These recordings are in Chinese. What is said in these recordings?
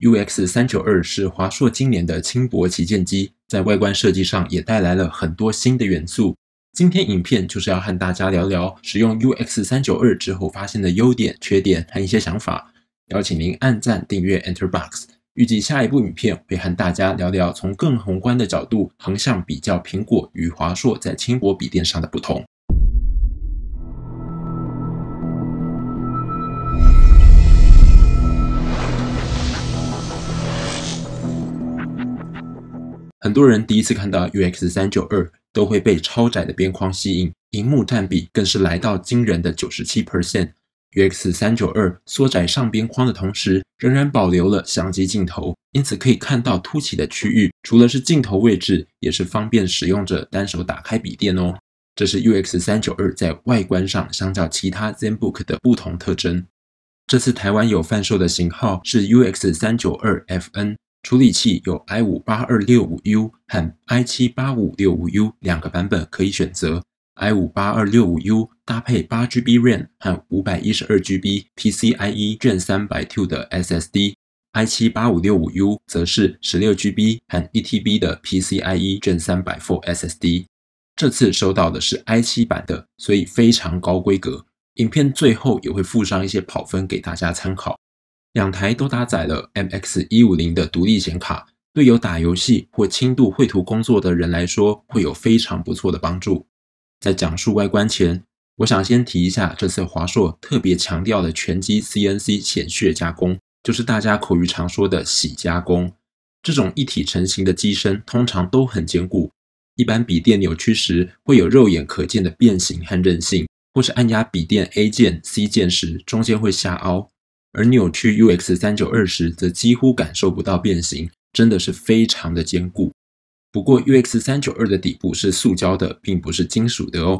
UX 三九二是华硕今年的轻薄旗舰机，在外观设计上也带来了很多新的元素。今天影片就是要和大家聊聊使用 UX 三九二之后发现的优点、缺点和一些想法。邀请您按赞、订阅 EnterBox。预计下一部影片会和大家聊聊从更宏观的角度横向比较苹果与华硕在轻薄笔电上的不同。很多人第一次看到 UX 三九二，都会被超窄的边框吸引，荧幕占比更是来到惊人的九十七 percent。UX 三九二缩窄上边框的同时，仍然保留了相机镜头，因此可以看到凸起的区域，除了是镜头位置，也是方便使用者单手打开笔电哦。这是 UX 三九二在外观上相较其他 ZenBook 的不同特征。这次台湾有贩售的型号是 UX 三九二 FN。处理器有 i 五八二六五 U 和 i 七八五六五 U 两个版本可以选择。i 五八二六五 U 搭配八 GB RAM 和五百一十二 GB PCIe Gen 三百 Two 的 SSD，i 七八五六五 U 则是十六 GB 和一 TB 的 PCIe Gen 三百 Four SSD。这次收到的是 i 七版的，所以非常高规格。影片最后也会附上一些跑分给大家参考。两台都搭载了 MX 一五零的独立显卡，对有打游戏或轻度绘图工作的人来说，会有非常不错的帮助。在讲述外观前，我想先提一下这次华硕特别强调的全机 CNC 显血加工，就是大家口语常说的洗加工。这种一体成型的机身通常都很坚固，一般笔电扭曲时会有肉眼可见的变形和韧性，或是按压笔电 A 键、C 键时中间会下凹。而扭曲 UX 三九二时，则几乎感受不到变形，真的是非常的坚固。不过 UX 三九二的底部是塑胶的，并不是金属的哦。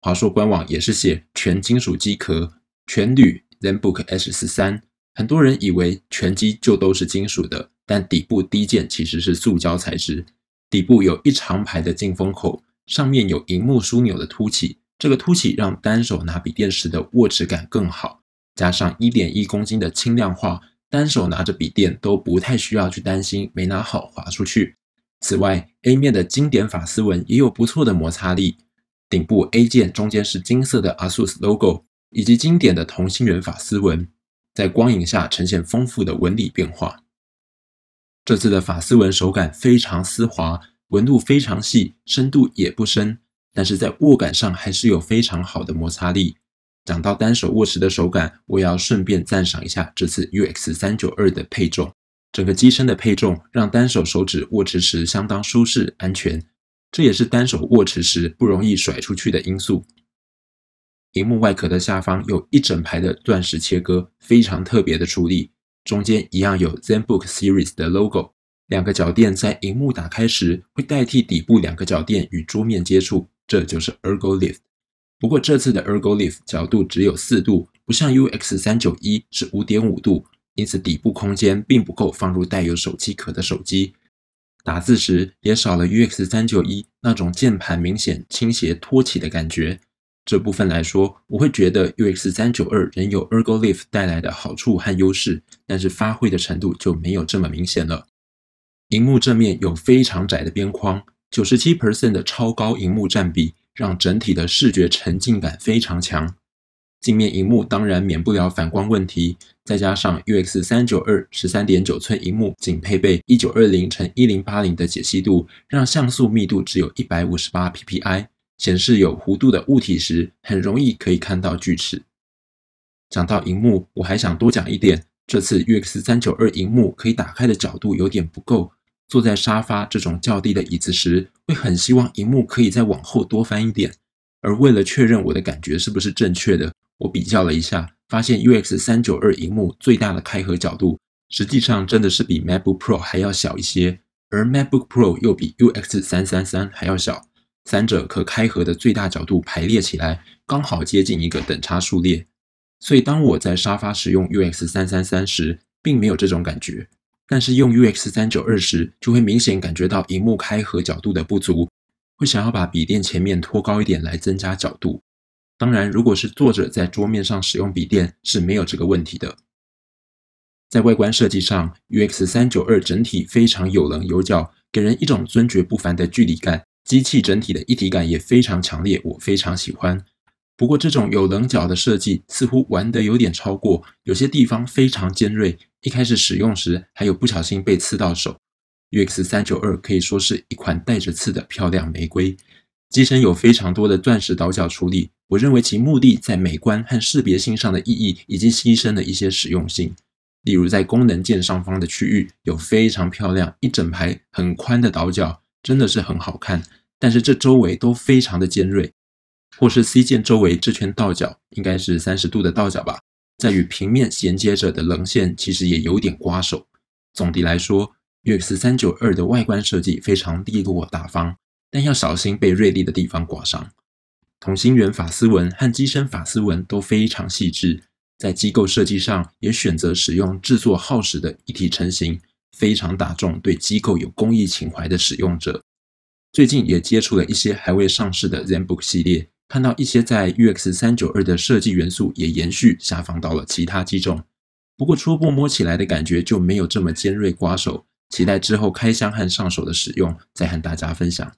华硕官网也是写全金属机壳，全铝 ZenBook H 十三。很多人以为全机就都是金属的，但底部低键其实是塑胶材质。底部有一长排的进风口，上面有荧幕枢纽的凸起，这个凸起让单手拿笔电时的握持感更好。加上一点一公斤的轻量化，单手拿着笔电都不太需要去担心没拿好滑出去。此外，A 面的经典法丝纹也有不错的摩擦力。顶部 A 键中间是金色的 ASUS logo，以及经典的同心圆法丝纹，在光影下呈现丰富的纹理变化。这次的法丝纹手感非常丝滑，纹路非常细，深度也不深，但是在握感上还是有非常好的摩擦力。讲到单手握持的手感，我也要顺便赞赏一下这次 UX 三九二的配重。整个机身的配重让单手手指握持时相当舒适安全，这也是单手握持时不容易甩出去的因素。荧幕外壳的下方有一整排的钻石切割，非常特别的处理。中间一样有 ZenBook Series 的 logo。两个脚垫在荧幕打开时会代替底部两个脚垫与桌面接触，这就是 Ergo Lift。不过这次的 Ergo Lift 角度只有四度，不像 UX 三九一是五点五度，因此底部空间并不够放入带有手机壳的手机。打字时也少了 UX 三九一那种键盘明显倾斜托起的感觉。这部分来说，我会觉得 UX 三九二仍有 Ergo Lift 带来的好处和优势，但是发挥的程度就没有这么明显了。荧幕正面有非常窄的边框，九十七 percent 的超高荧幕占比。让整体的视觉沉浸感非常强。镜面荧幕当然免不了反光问题，再加上 UX 三九二十三点九寸荧幕仅配备一九二零乘一零八零的解析度，让像素密度只有一百五十八 PPI，显示有弧度的物体时，很容易可以看到锯齿。讲到荧幕，我还想多讲一点，这次 UX 三九二荧幕可以打开的角度有点不够。坐在沙发这种较低的椅子时，会很希望荧幕可以再往后多翻一点。而为了确认我的感觉是不是正确的，我比较了一下，发现 UX 三九二荧幕最大的开合角度，实际上真的是比 MacBook Pro 还要小一些，而 MacBook Pro 又比 UX 三三三还要小。三者可开合的最大角度排列起来，刚好接近一个等差数列。所以当我在沙发使用 UX 三三三时，并没有这种感觉。但是用 UX 三九二时，就会明显感觉到荧幕开合角度的不足，会想要把笔电前面托高一点来增加角度。当然，如果是坐着在桌面上使用笔电，是没有这个问题的。在外观设计上，UX 三九二整体非常有棱有角，给人一种尊爵不凡的距离感。机器整体的一体感也非常强烈，我非常喜欢。不过，这种有棱角的设计似乎玩得有点超过，有些地方非常尖锐，一开始使用时还有不小心被刺到手。UX 三九二可以说是一款带着刺的漂亮玫瑰。机身有非常多的钻石倒角处理，我认为其目的在美观和识别性上的意义已经牺牲了一些实用性。例如，在功能键上方的区域有非常漂亮一整排很宽的倒角，真的是很好看。但是这周围都非常的尖锐，或是 C 键周围这圈倒角应该是三十度的倒角吧，在与平面衔接着的棱线其实也有点刮手。总的来说，UX 三九二的外观设计非常利落大方。但要小心被锐利的地方刮伤。同心圆法丝纹和机身法丝纹都非常细致，在机构设计上也选择使用制作耗时的一体成型，非常打中对机构有工艺情怀的使用者。最近也接触了一些还未上市的 ZenBook 系列，看到一些在 UX 三九二的设计元素也延续下放到了其他机种，不过初步摸起来的感觉就没有这么尖锐刮手。期待之后开箱和上手的使用，再和大家分享。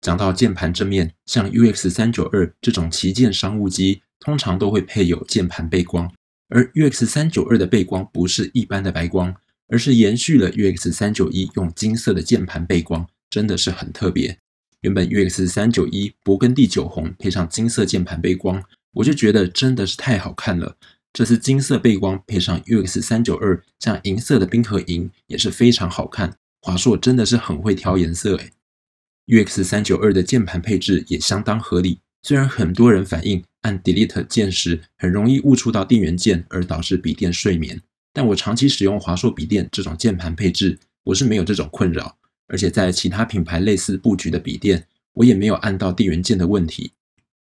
讲到键盘正面，像 UX 三九二这种旗舰商务机，通常都会配有键盘背光。而 UX 三九二的背光不是一般的白光，而是延续了 UX 三九一用金色的键盘背光，真的是很特别。原本 UX 三九一勃艮第酒红配上金色键盘背光，我就觉得真的是太好看了。这次金色背光配上 UX 三九二，像银色的冰河银也是非常好看。华硕真的是很会挑颜色诶。UX 三九二的键盘配置也相当合理，虽然很多人反映按 Delete 键时很容易误触到电源键而导致笔电睡眠，但我长期使用华硕笔电这种键盘配置，我是没有这种困扰，而且在其他品牌类似布局的笔电，我也没有按到电源键的问题。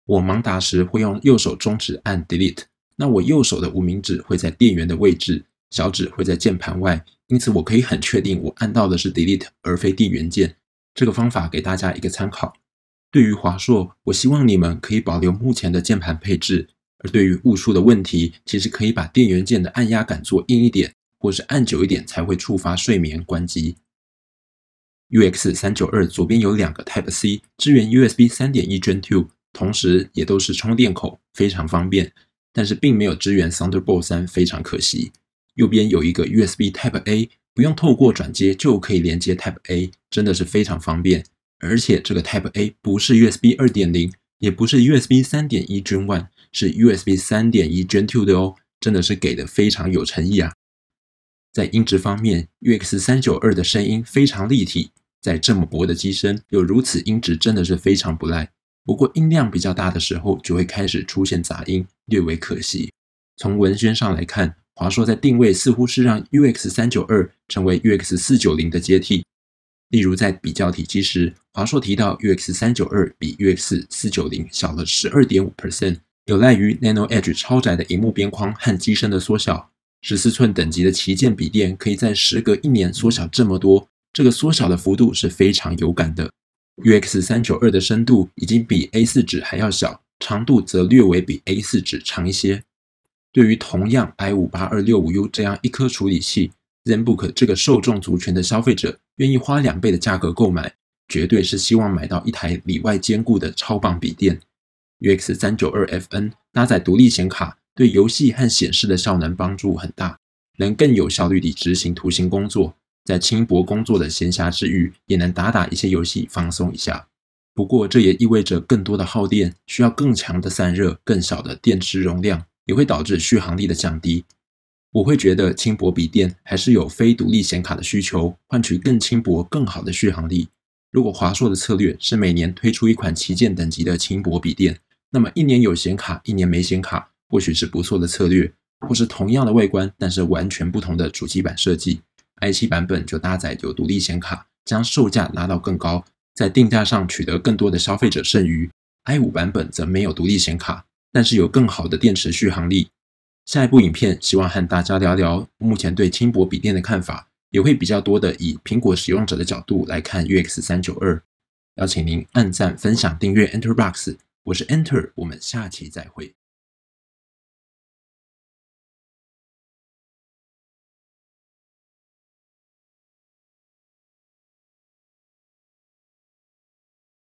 我盲打时会用右手中指按 Delete，那我右手的无名指会在电源的位置，小指会在键盘外，因此我可以很确定我按到的是 Delete 而非电源键。这个方法给大家一个参考。对于华硕，我希望你们可以保留目前的键盘配置；而对于误触的问题，其实可以把电源键的按压感做硬一点，或是按久一点才会触发睡眠关机。UX 三九二左边有两个 Type C，支援 USB 三点一 Gen Two，同时也都是充电口，非常方便。但是并没有支援 Thunderbolt 三，非常可惜。右边有一个 USB Type A。不用透过转接就可以连接 Type A，真的是非常方便。而且这个 Type A 不是 USB 二点零，也不是 USB 三点一 Gen One，是 USB 三点一 Gen Two 的哦，真的是给的非常有诚意啊。在音质方面，UX 三九二的声音非常立体，在这么薄的机身有如此音质，真的是非常不赖。不过音量比较大的时候，就会开始出现杂音，略为可惜。从文宣上来看。华硕在定位似乎是让 UX 三九二成为 UX 四九零的接替。例如在比较体积时，华硕提到 UX 三九二比 UX 四九零小了十二点五 percent，有赖于 Nano Edge 超窄的荧幕边框和机身的缩小。十四寸等级的旗舰笔电可以在时隔一年缩小这么多，这个缩小的幅度是非常有感的。UX 三九二的深度已经比 A 四纸还要小，长度则略微比 A 四纸长一些。对于同样 i 五八二六五 U 这样一颗处理器，ZenBook 这个受众族群的消费者愿意花两倍的价格购买，绝对是希望买到一台里外兼顾的超棒笔电。UX 三九二 FN 搭载独立显卡，对游戏和显示的效能帮助很大，能更有效率地执行图形工作，在轻薄工作的闲暇之余，也能打打一些游戏放松一下。不过这也意味着更多的耗电，需要更强的散热，更小的电池容量。也会导致续航力的降低。我会觉得轻薄笔电还是有非独立显卡的需求，换取更轻薄、更好的续航力。如果华硕的策略是每年推出一款旗舰等级的轻薄笔电，那么一年有显卡，一年没显卡，或许是不错的策略。或是同样的外观，但是完全不同的主机板设计，i7 版本就搭载有独立显卡，将售价拉到更高，在定价上取得更多的消费者剩余。i5 版本则没有独立显卡。但是有更好的电池续航力。下一部影片希望和大家聊聊目前对轻薄笔电的看法，也会比较多的以苹果使用者的角度来看 UX 三九二。邀请您按赞、分享、订阅 Enter Box，我是 Enter，我们下期再会。